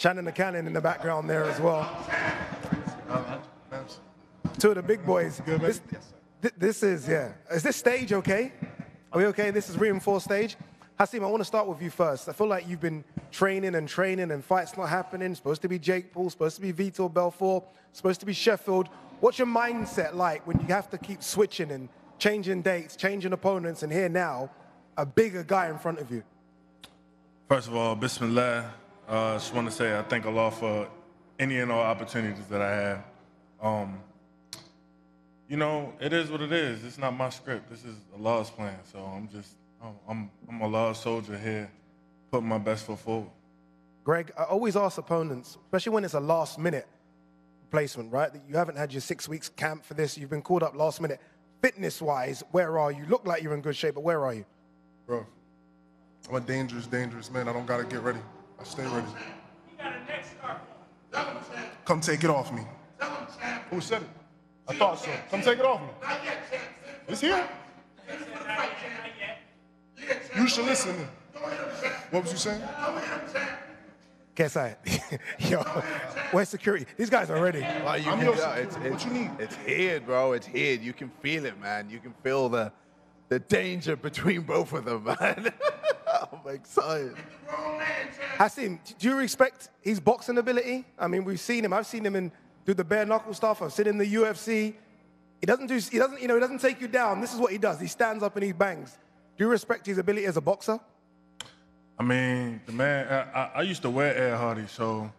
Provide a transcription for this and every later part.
Shannon the Cannon in the background there as well. Two of the big boys. This, this is, yeah. Is this stage okay? Are we okay? This is reinforced stage. Hasim, I want to start with you first. I feel like you've been training and training and fights not happening. Supposed to be Jake Paul, supposed to be Vitor Belfort, supposed to be Sheffield. What's your mindset like when you have to keep switching and changing dates, changing opponents, and here now, a bigger guy in front of you? First of all, Bismillah. I uh, just want to say I thank Allah for any and all opportunities that I have. Um, you know, it is what it is. It's not my script. This is Allah's plan. So I'm just, I'm, I'm, I'm Allah's soldier here, putting my best foot forward. Greg, I always ask opponents, especially when it's a last minute placement, right? That you haven't had your six weeks camp for this, you've been called up last minute. Fitness wise, where are you? Look like you're in good shape, but where are you? Bro, I'm a dangerous, dangerous man. I don't gotta get ready. I stay ready. Come take it off me. Who said it? I thought so. Come take it off me. It's here. You should listen. What was you saying? Can't say it. Yo, where's security? These guys are ready. Well, you I'm can your security. it's, What it's, you need? It's here, bro. It's here. You can feel it, man. You can feel the the danger between both of them, man. I'm excited. Hasim, do you respect his boxing ability? I mean, we've seen him. I've seen him in do the bare knuckle stuff. I've seen him in the UFC. He doesn't do. He doesn't. You know, he doesn't take you down. This is what he does. He stands up and he bangs. Do you respect his ability as a boxer? I mean, the man. I, I, I used to wear Ed Hardy, so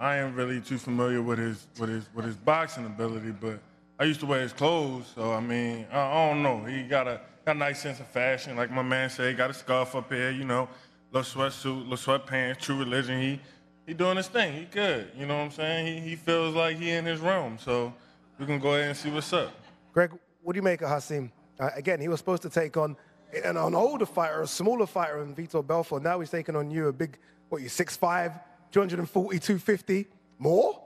I ain't really too familiar with his with his with his boxing ability. But I used to wear his clothes, so I mean, I, I don't know. He got a got a nice sense of fashion, like my man said. Got a scarf up here, you know, little sweatsuit, little sweatpants, true religion. He he doing his thing. He good. You know what I'm saying? He he feels like he in his realm. So we can go ahead and see what's up. Greg, what do you make of Hasim? Uh, again, he was supposed to take on an, an older fighter, a smaller fighter in Vitor Belfort. Now he's taking on you, a big, what, you 6'5", 240, 250? More?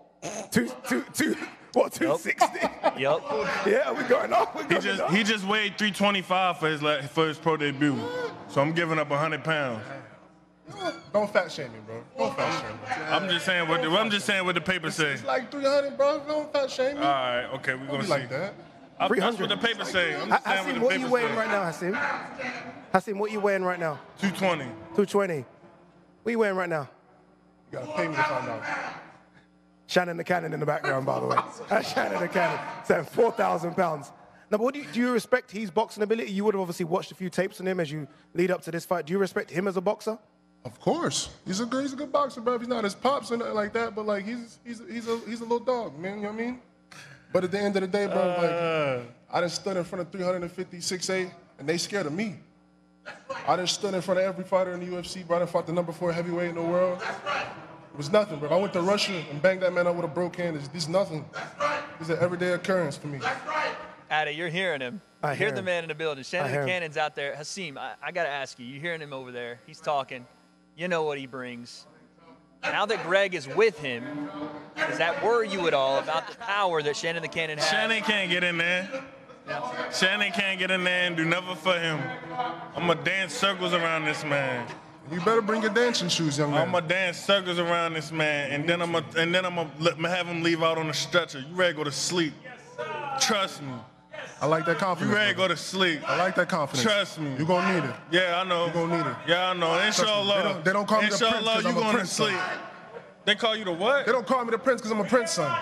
Two, two, two, what, 260? Yep. yeah, we're going up. We're He just up. he just weighed 325 for his la- for his pro debut. So I'm giving up 100 pounds. Don't fat shame me, bro. Don't fat shame me. I'm just saying what the, I'm just saying what the paper say. It's like 300, bro. Don't fat shame me. All right, okay, we're Don't gonna be see. like that. I- That's 300. what the paper say. I'm Ha- just saying Hasim, what what the are you weighing say. right now, Hasim? Hasim, what are you weighing right now? 220. 220. What are you weighing right now? You gotta pay me to find out. Shannon the Cannon in the background, by the way. That's Shannon the Cannon, saying 4,000 pounds. Now, what do you, do you respect his boxing ability? You would have obviously watched a few tapes on him as you lead up to this fight. Do you respect him as a boxer? Of course, he's a good, he's a good boxer, bro. He's not his pops or nothing like that, but like he's he's he's a he's a little dog, man. You know what I mean? But at the end of the day, bro, like uh. I done stood in front of 350, 6'8", and they scared of me. I done stood in front of every fighter in the UFC, bro. I done fought the number four heavyweight in the world. It was nothing, bro. If I went to Russia and banged that man up with a broke hand. It's, it's nothing. It's an everyday occurrence for me. That's right. Addy, you're hearing him. I You hear hear the man in the building. Shannon hear him. Cannon's out there. Hasim, I, I got to ask you. You're hearing him over there. He's talking. You know what he brings. Now that Greg is with him, does that worry you at all about the power that Shannon the Cannon has? Shannon can't get in there. Shannon can't get in there and do nothing for him. I'm gonna dance circles around this man. You better bring your dancing shoes, young man. I'm gonna dance circles around this man, and then I'm gonna and then I'm gonna have him leave out on a stretcher. You ready to go to sleep? Yes, Trust me. I like that confidence. You ready to go to sleep? I like that confidence. Trust me. You're gonna need it. Yeah, I know. You gonna need it. Yeah, I know. Inshallah. they don't- they don't call me the prince Inshallah, 'cause you I'm a going to sleep. son. They call you the what? They don't call me the prince because I'm a prince son.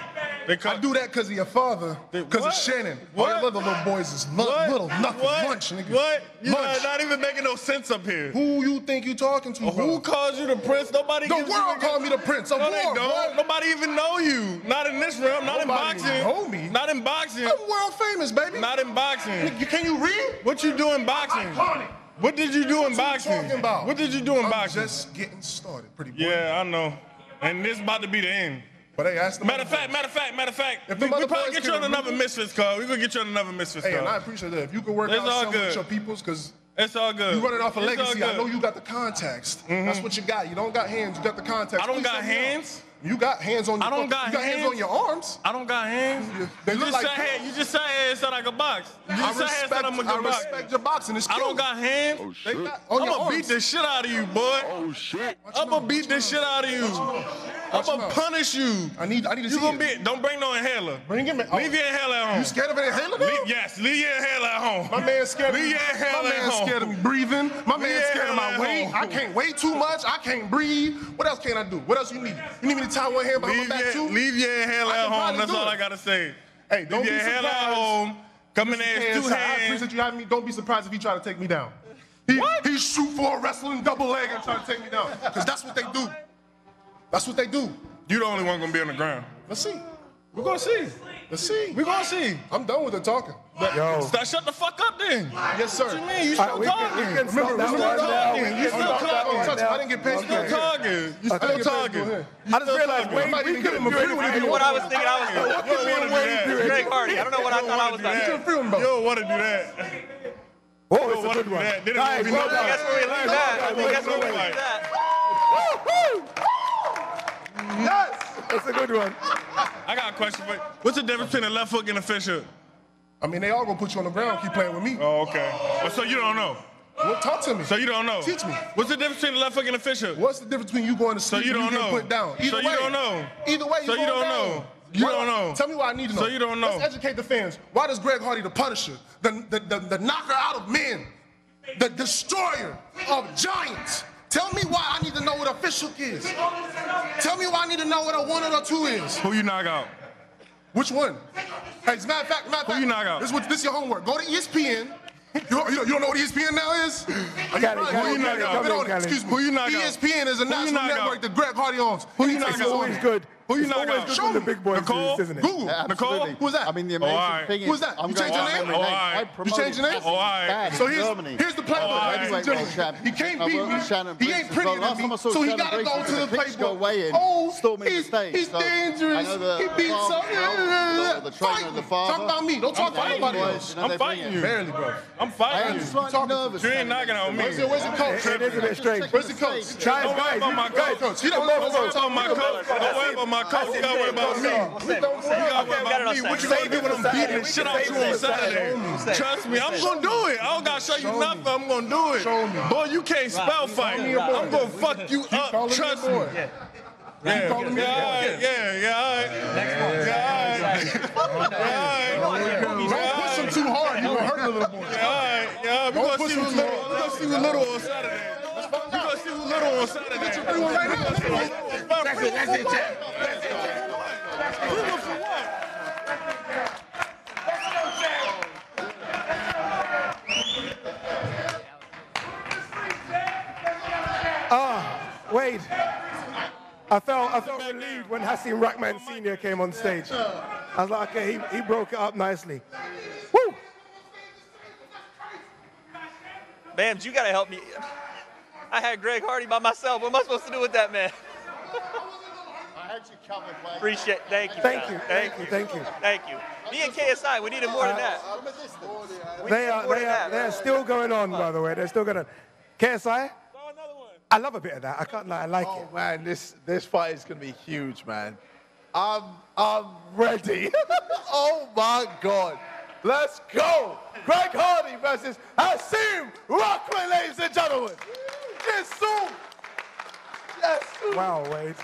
They call I do that because of your father, because of? Shannon. What? All your other little boys is lo- What? little, nothing, What? munch, nigga. What? You're Munch. not, even making no sense up here. Who you think you talking to, bro? Who calls you the prince? Nobody The gives you world a- called me the prince of No, war, they don't. bro. Nobody even know you. Not in this realm. Not Nobody in boxing. know me. Not in boxing. I'm world famous, baby. Not in boxing. Can you read? What you do in boxing? Iconic. What did you do in What you boxing? talking about? What did you do in I'm boxing? just getting started, pretty boy. Yeah, I know. And this about to be the end. But hey, ask the Matter of fact, matter of fact, matter of fact, If we, the we probably get you on another remember- Misfits card. We gonna get you on another Misfits Hey, and I appreciate that. If you could work It's out all something good. with your peoples, because It's all good. you running off a It's legacy. I know you got the context. Mm-hmm. That's what you got. You don't got hands. You got the context. I don't Please got help out. hands. You got hands on your I don't fucking- got you got hands. hands. on your arms. I don't got hands. They you look just like said, hey, you just said, hey, it said I could box. You I just said, hey, it respect, said I'm a I good box. respect your boxing. It's I don't got hands. Oh, they got- on I'm gonna beat arms. the shit out of you, boy. Oh shit. I'm gonna beat the shit out of you. I'm gonna punish you. I need, I need to You see gonna it. be? Don't bring no inhaler. Bring him in. Oh. Leave your inhaler at home. You scared of an inhaler now? Leave, yes, leave your inhaler at home. My man's scared of Leave your inhaler My at man's scared of me breathing. My Leave man's scared of my weight. home. I can't weigh too much. I can't breathe. What else can I do? What else you need? You need me to tie one hand behind Leave my back your, too? leave your inhaler at home. That's all it. I gotta say. Hey, don't leave be your inhaler at surprised. home. Come in there, Hands it's two high. I appreciate you having me. Don't be surprised if he try to take me down. He, he shoot for a wrestling double leg and try to take me down. Because that's what they do. That's what they do. You the only one gonna be on the ground. Let's see. We're gonna see. Let's see. We're gonna see. I'm done with the talking. Yo. Stop, shut the fuck up then. Yes, sir. What you mean? You still right, we can, talking? we can stop that remember one that now. talking. You still talking. one I didn't get paid You still talking. You still didn't get paid to go talking. I just realized I Wade, we could give him have a been free one if doing you What I was thinking I was doing. You don't wanna do that. Greg Hardy. I don't know what I thought I was about to do. Good for him, bro. You don't wanna do that. Oh, You it's a good one. that. Then it All won't right, be well no done. I guess where we leave that. I guess where we wait, leave that. That's a good one. I got a question for you. What's the difference between a left hook and a fish hook? I mean, they all gonna put you on the ground, keep playing with me. Oh, okay. So you don't know. Well, talk to me. So you don't know. Teach me. What's the difference between a left hook and a fish hook? What's the difference between you going to So sleep you don't you getting know. put down? So Either you way. don't know. Either way, So you you don't down. know. You Why don't know. Tell me why I need to know. So you don't know. Let's educate the fans. Why does Greg Hardy, the Punisher, the, the, the, the knocker out of men, the destroyer of giants, tell me why I need to know what a fish hook is? Tell me why I need to know what a one or a two is. Who you knock out? Which one? Hey, as a matter of fact, matter of Who you knock out? This is, what, this is your homework. Go to ESPN. You don't, you don't- know what ESPN now is? Are you Cali, probably- Who you knock Cali, out? come Get on it. Cali. Excuse me. Who you knock out? ESPN is a national network out? that Greg Hardy owns. Who you knock out? it Always good. Who you It's knock out? Show the me. big boys Nicole? this, isn't it? Google. Nicole? Who's that? I mean, the Oh, amazing thing is, Who's that? I'm You going changed your name? Oh, right. I You promoted changed your name? Oh, all right. So here's, Germany. here's the playbook, Oh, all ladies and gentlemen. He can't beat me. He ain't as prettier than me. So he gotta go to the a playbook. Oh, he's, he's dangerous. I know the- he beats father, up. the- the trainer, the father. Talk about me. Don't talk about fighting, anybody else. I'm fighting you. Barely, bro. I'm fighting am you. slightly talking to- nervous. You ain't knocking out me. Where's your, coach? It is a bit strange. Where's the coach? Guys, Don't worry about my coach. He don't Don't worry about my coach. Don't worry about my coach. You gotta worry about me. You gotta worry Okay, we got it about me. What you gonna do when I'm beating the shit out you on Saturday? Trust me, I'm gonna do it. I don't gotta show you nothing. I'm gonna do it. Boy, you can't spell fight. me a boy. I'm gonna fuck you up. calling me a Trust me. Yeah. Yeah, calling me a yeah, boy. all right, yeah, yeah. Next one. Yeah, all right. Yeah, all right. Don't push him too hard. You gonna hurt the little boy. Yeah, all right. Yeah, we Don't gonna push see him who's too little. hard. We gonna see who's little on Saturday. We gonna see who's little on Saturday. Get your free one right now. That's it, that's it, Jack. Prove for what? Ah, Wade, I felt, I felt relieved when Hasim Rahman Sr. came on stage. I was like, okay, he, he broke it up nicely. Woo! Bams, you gotta help me. I had Greg Hardy by myself. What am I supposed to do with that man? I had you covered, Wayne. Appreciate. Thank you. Thank you, Thank thank you, thank you. Thank you. Me and KSI, we needed more than uh, that. I'm. They are, more they than are, that, they're still going on, by the way. They're still going on. KSI, I love a bit of that. I can't lie, I like oh, it. Oh man, this this fight is gonna be huge, man. I'm I'm ready. oh my god. Let's go. Greg Hardy versus Hasim Rahman, ladies and gentlemen. Yes, soon. Yes, soon. Wow, Wade.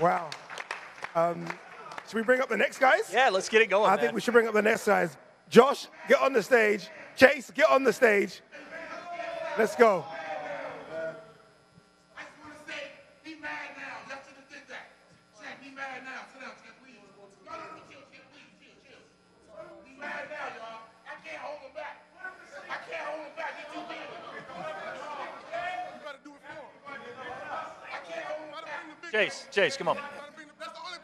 Wow. Um, should we bring up the next guys? Yeah, let's get it going. I man. think we should bring up the next guys. Josh, get on the stage. Chase, get on the stage. Let's go. I just want to say, be mad now. Y'all should have did that. Champ, be mad now. Sit down, champ, please. No, no, no, chill, chill, please, chill, chill. Be mad now, y'all. I can't hold him back. I can't hold him back. He's too big. You gotta do it for him. I can't hold him back. Chase, Chase, come on.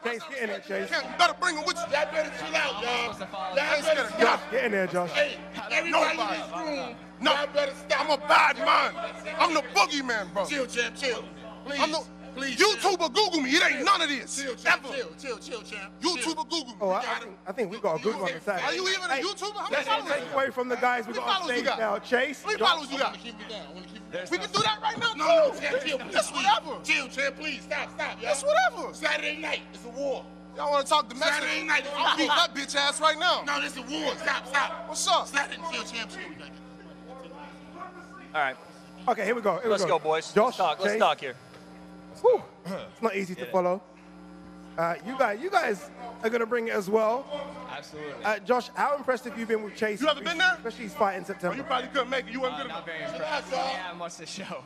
That's Chase, get in I'm there, scared. Chase. You gotta bring him with you. Y'all better chill out, y'all. Y'all ain't better scared of stop. Get in there, Josh. Hey, everybody in this room, No. y'all better stop. I'm a bad man. I'm the boogeyman, bro. Chill, champ, chill. Please, I'm the please. chill. YouTuber Google me. It ain't none of this. Chill, champ, Ever. chill, chill, chill, champ. YouTuber Google me. Oh, I, I, think, I think we got a good one on Saturday. Are you even a Hey, YouTuber? How many Let's followers? take away from the guys we How got many on stage got? now. Chase, How many followers you got? want to keep it down. I want to keep it down. We can do that right now, No, no, too. champ, chill. That's whatever. Chill, champ, please. Stop, stop, y'all. That's whatever. Saturday night. It's a war. Y'all want to talk domestic? Saturday night. I'll beat that bitch ass right now. No, this is a war. Stop, stop. What's up? Saturday, chill, champ, chill. We All right, Okay, here we go. Here let's we go, boys. Josh, let's talk. Let's Chase. talk here. Whew. It's not easy to follow. Uh, you guys, you guys are gonna bring it as well. Absolutely. Uh, Josh, how impressed have you been with Chase? You ever been there? Especially his fight in Oh, September. you probably couldn't make it. You weren't Uh, good not enough. very impressed. Yeah, I much to show.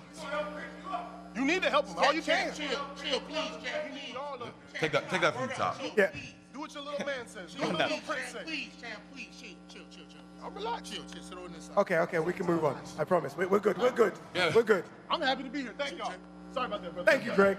You need to help him. All you can. Chill, chill, please, champ. You need all the. Take that, take that from the top. Yeah. Do what your little man says. Do what your little prince says. Please, champ, please, chill, chill, chill, chill. I'm relaxed. Chill, chill, sit on this side. Okay, okay, we can move on. I promise. We- We're good. We're good. Yeah. We're good. I'm happy to be here. Thank y'all. Sorry about that, brother. Thank you, Greg.